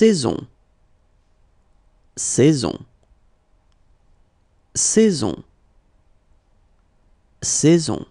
saison. Saison. Saison. Saison.